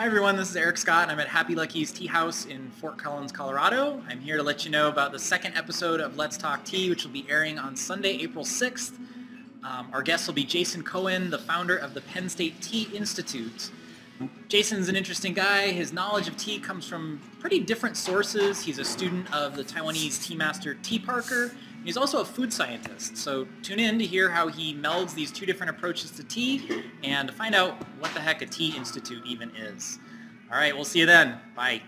Hi everyone, this is Eric Scott and I'm at Happy Lucky's Tea House in Fort Collins, Colorado. I'm here to let you know about the second episode of Let's Talk Tea, which will be airing on Sunday, April 6th. Um, our guest will be Jason Cohen, the founder of the Penn State Tea Institute. Jason's an interesting guy. His knowledge of tea comes from pretty different sources. He's a student of the Taiwanese tea master Teaparker. He's also a food scientist. So tune in to hear how he melds these two different approaches to tea and to find out what the heck a tea institute even is. All right, we'll see you then. Bye.